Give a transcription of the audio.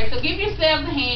right, so give yourselves a hand